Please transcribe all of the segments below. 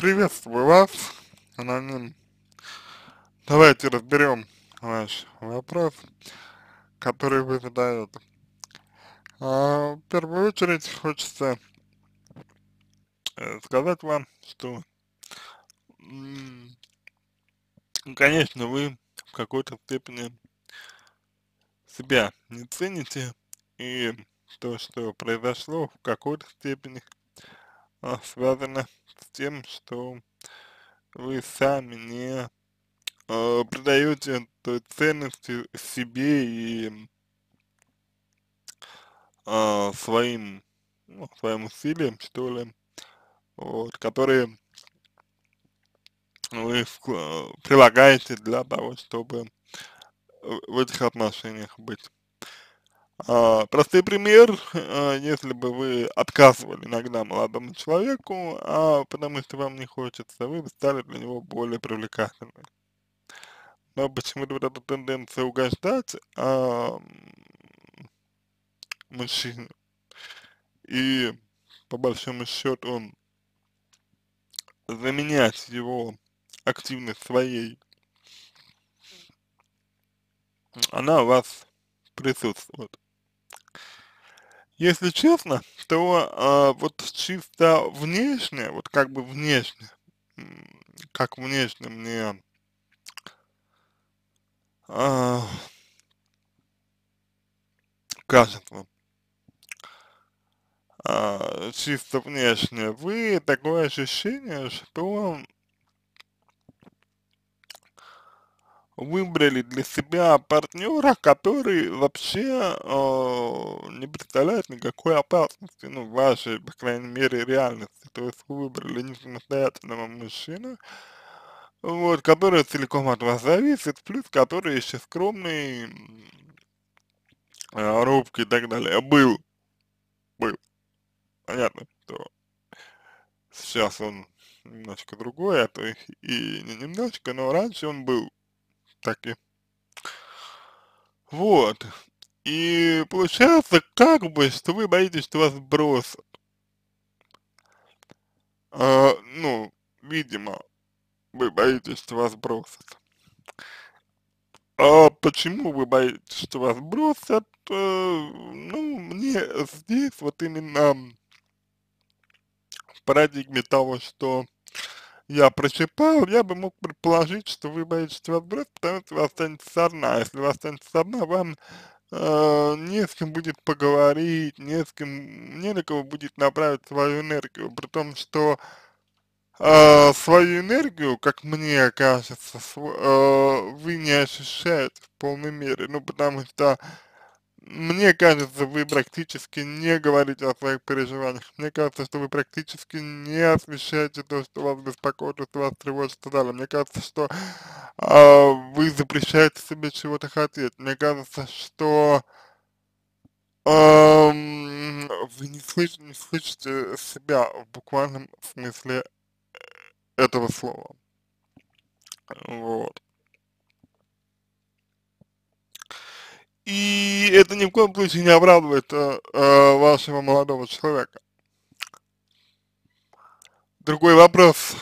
Приветствую вас, аноним. Давайте разберем ваш вопрос, который вы задаете. А, в первую очередь хочется э, сказать вам, что, конечно, вы в какой-то степени себя не цените, и то, что произошло, в какой-то степени связано с тем, что вы сами не э, придаете той ценности себе и э, своим, ну, своим усилиям, что ли, вот, которые вы прилагаете для того, чтобы в этих отношениях быть. А, простой пример, а, если бы вы отказывали иногда молодому человеку, а потому что вам не хочется, вы стали для него более привлекательны. Но почему-то вот эта тенденция угождать а, мужчине, и по большому счету заменять его активность своей, она у вас присутствует. Если честно, то а, вот чисто внешне, вот как бы внешне, как внешне мне а, кажется, а, чисто внешне, вы такое ощущение, что выбрали для себя партнера, который вообще э, не представляет никакой опасности, ну, в вашей, по крайней мере, реальности. То есть вы выбрали не самостоятельного мужчину, вот, который целиком от вас зависит, плюс который еще скромный, э, робкий и так далее. Был, был. Понятно, что сейчас он немножко другой, а то и не немножко, но раньше он был таки. Вот. И получается, как бы, что вы боитесь, что вас бросят. А, ну, видимо, вы боитесь, что вас бросят. А почему вы боитесь, что вас бросят? А, ну, мне здесь вот именно в парадигме того, что я прочитал, я бы мог предположить, что вы боитесь вопрос, потому что вы останетесь одна. Если вы останетесь одна, вам э, не с кем будет поговорить, не с кем, не на кого будет направить свою энергию, при том, что э, свою энергию, как мне кажется, св, э, вы не ощущаете в полной мере, ну, потому что мне кажется, вы практически не говорите о своих переживаниях. Мне кажется, что вы практически не освещаете то, что вас беспокоит, что вас тревожит и так далее. Мне кажется, что э, вы запрещаете себе чего-то хотеть. Мне кажется, что э, вы не, слыш не слышите себя в буквальном смысле этого слова. Вот. И это ни в коем случае не оправдывает э, э, вашего молодого человека. Другой вопрос,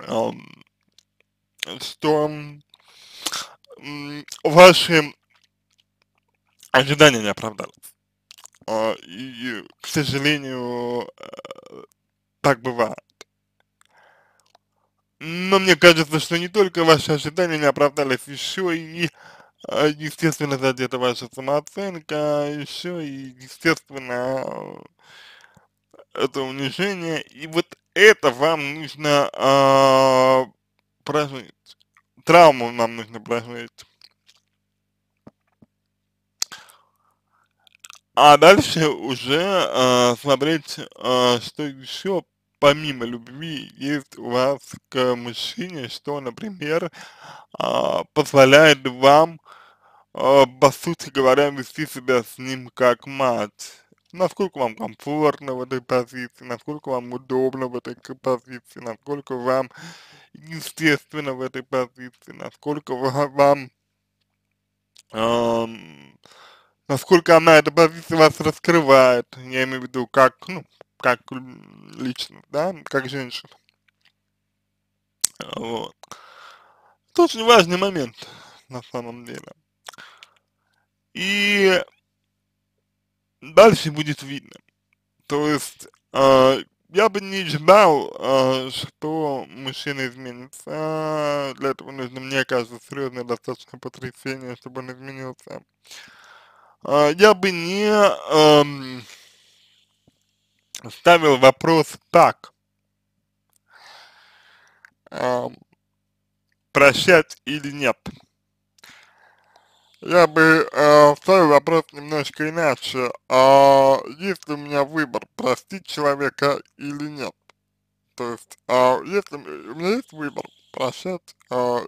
э, что ваши ожидания не оправдались. Э, и, к сожалению, э, так бывает. Но мне кажется, что не только ваши ожидания не оправдались, еще и, естественно, задета ваша самооценка, еще и, естественно, это унижение. И вот это вам нужно а, прожить. Травму нам нужно прожить. А дальше уже э, смотреть, э, что еще помимо любви есть у вас к мужчине, что, например, а, позволяет вам, а, по сути говоря, вести себя с ним как мать. Насколько вам комфортно в этой позиции, насколько вам удобно в этой позиции, насколько вам естественно в этой позиции, насколько вам, эм, насколько она, эта позиция вас раскрывает, я имею в виду, как, ну, как личность, да, как женщина. Вот. Это очень важный момент, на самом деле. И дальше будет видно. То есть, э, я бы не ждал, э, что мужчина изменится. Для этого нужно, мне кажется, серьезное достаточно потрясение, чтобы он изменился. Э, я бы не э, ставил вопрос так. Э, прощать или нет. Я бы э, ставил вопрос немножко иначе. А есть ли у меня выбор, простить человека или нет? То есть, а если у меня есть выбор, прощать а,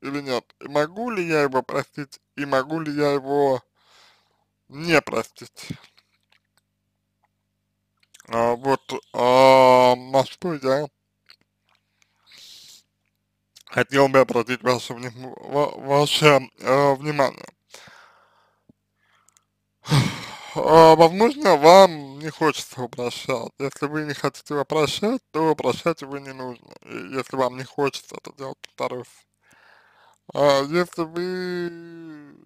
или нет, и могу ли я его простить, и могу ли я его не простить? А, вот а, на что я хотел бы обратить ваше, ваше э, внимание. А, возможно, вам не хочется его прощать. Если вы не хотите его прощать, то прощать его не нужно. Если вам не хочется это делать, повторюсь. А если вы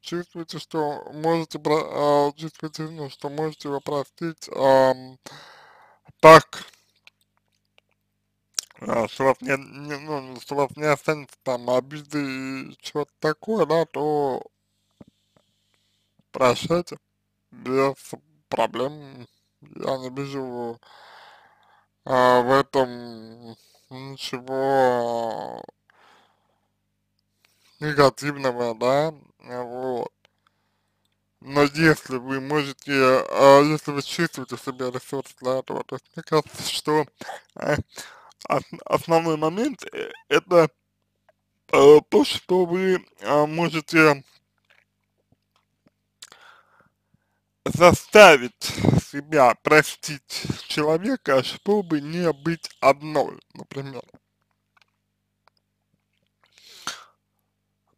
чувствуете, что можете, а, чувствуете, ну, что можете его простить, а, так, а, что вас не, не, ну, что вас не останется там обиды и чего-то такое, да, то прощайте без проблем. Я не вижу а, в этом ничего негативного, да, вот. Но если вы можете, а, если вы чувствуете в себе ресурс этого, то есть мне кажется, что э, основной момент э, это э, то, что вы э, можете заставить себя простить человека, чтобы не быть одной, например.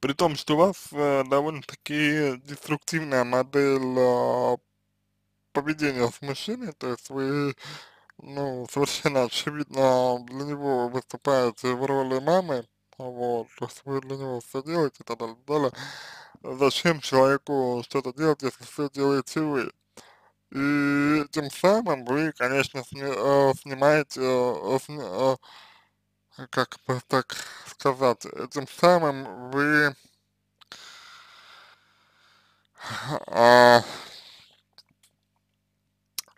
При том, что у вас э, довольно-таки деструктивная модель э, поведения с мужчиной, то есть вы, ну, совершенно очевидно для него выступаете в роли мамы, вот, то есть вы для него все делаете и так далее, далее зачем человеку что-то делать, если все делаете вы. И тем самым вы, конечно, сни, э, снимаете, э, сни, э, как бы так сказать, тем самым вы э,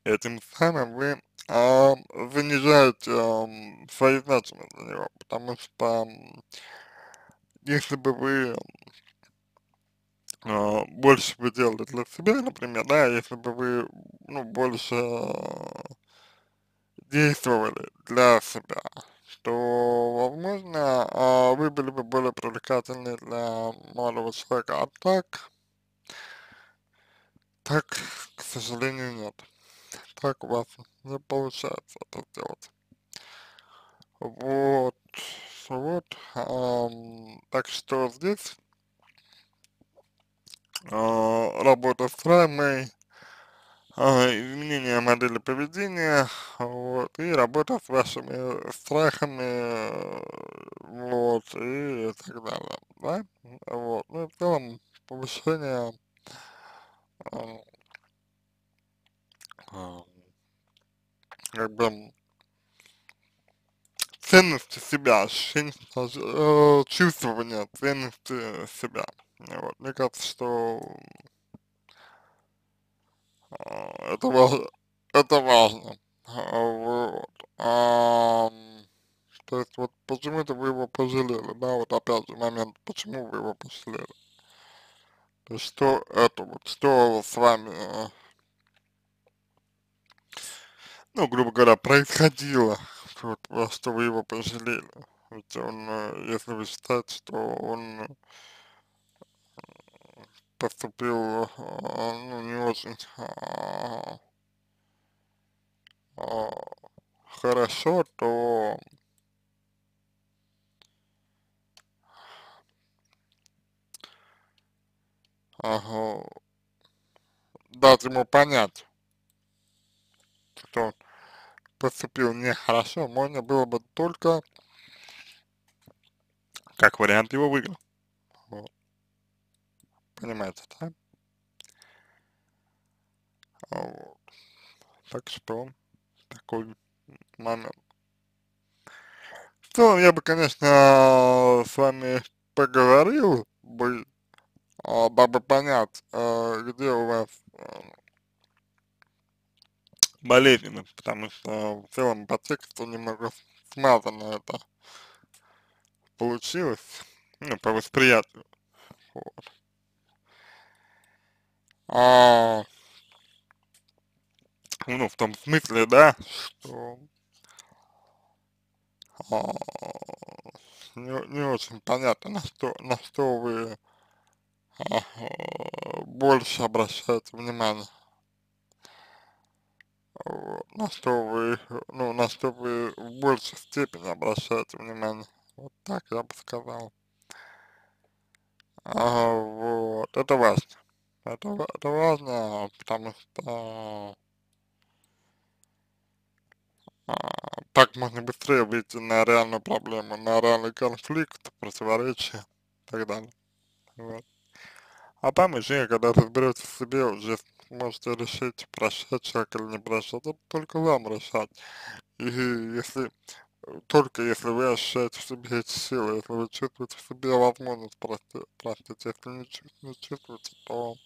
этим самым вы э, занижаете э, свою значимость для него, потому что если бы вы э, больше бы делали для себя, например, да, если бы вы, ну, больше действовали для себя, то, возможно, э, вы были бы более привлекательны для молодого человека, а так, так, к сожалению, нет. Так у вас не получается это сделать. Вот, вот, эм, так что здесь э, работа с травмой, э, изменение модели поведения, вот, и работа с вашими страхами, вот, и так далее, да, вот, ну, в целом, повышение э, как бы ценности себя, ощущение, э, чувствование ценности себя. Вот. Мне кажется, что э, это, важ, это важно. Вот. А, то есть вот почему-то вы его пожалели, да, вот опять же момент, почему вы его пожалели. То есть что это вот, что с вами, э, ну, грубо говоря, происходило, вот, что вы его пожалели. Ведь он, э, если вы считаете, что он поступил ну, не очень хорошо, то ага, дать ему понять, что поступил нехорошо, можно было бы только, как вариант, его выгнать. Понимаете, да? Вот. Так что, такой момент. В целом, я бы, конечно, с вами поговорил бы, а, дабы понять, а, где у вас а, болезненность, потому что в целом по тексту немного смазано это получилось, ну, по восприятию. Вот. А, ну, в том смысле, да, что а, не, не очень понятно, на что, на что вы а, больше обращаете внимание. На что вы, ну, на что вы в большей степени обращаете внимание. Вот так я бы сказал. А, вот, это важно. Это, это важно, потому что а, так можно быстрее выйти на реальную проблему, на реальный конфликт, противоречия и так далее. Вот. А там уже, когда разберетесь в себе, уже можете решить, прощать человека или не прощать, это только вам решать. И если, только если вы ощущаете в себе эти силы, если вы чувствуете в себе возможность простить, простить если не, не чувствуете, то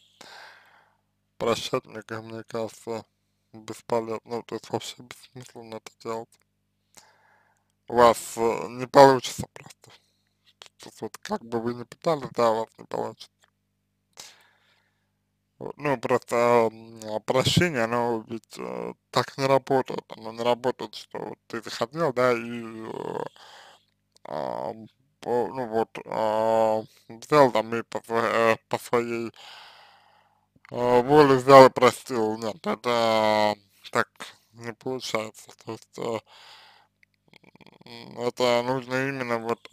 прощать, мне, мне кажется, бесполезно, то есть вообще бессмысленно это делать. У вас э, не получится просто. Тут вот как бы вы ни пытались, да, у вас не получится. Ну, просто э, прощение, оно ведь э, так не работает. Оно не работает, что ты захотел, да, и э, э, ну вот, э, взял там и по, э, по своей воле взял и простил. Нет, это так не получается. То есть это нужно именно вот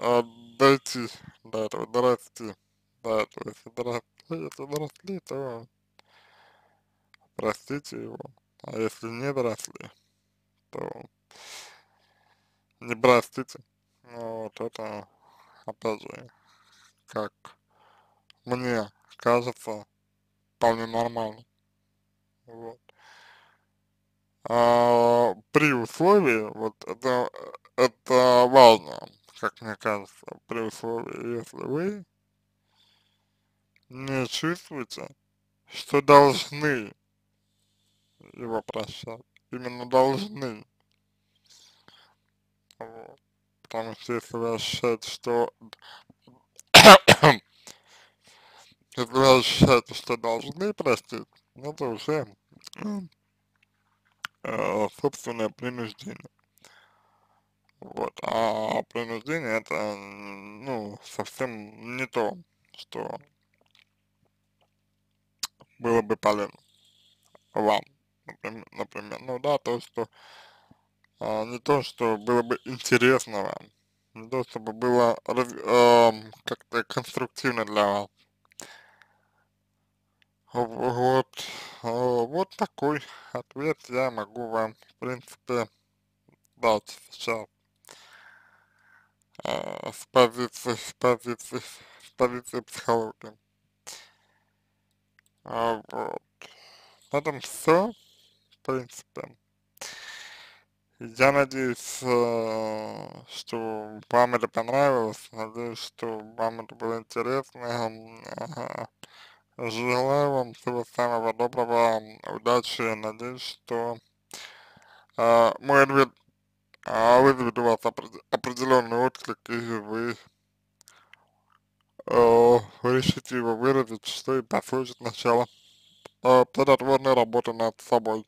дойти до этого, дорасти. Да, то есть дорасти, если доросли, то простите его. А если не доросли, то не простите. Ну, вот это, опять же, как мне кажется, вполне нормально. Вот. А, при условии, вот это, это важно, как мне кажется, при условии, если вы не чувствуете, что должны его прощать. Именно должны. Вот. Потому что если вы ощущаете, что если вы ощущаете, что должны простить, ну, это уже э, собственное принуждение. Вот, а принуждение это, ну, совсем не то, что было бы полезно вам например, ну да, то, что а, не то, что было бы интересно вам, не то, чтобы было э, как-то конструктивно для вас. Вот, вот такой ответ я могу вам, в принципе, дать сейчас. Э, с позиции, с позиции, с позиции психологии. А, вот. На этом все принципе. Я надеюсь, э, что вам это понравилось, надеюсь, что вам это было интересно. Желаю вам всего самого доброго, удачи, надеюсь, что э, мой ответ э, вызовет у вас определенный отклик, и вы э, решите его выразить, что и послужит начало э, плодотворной работы над собой.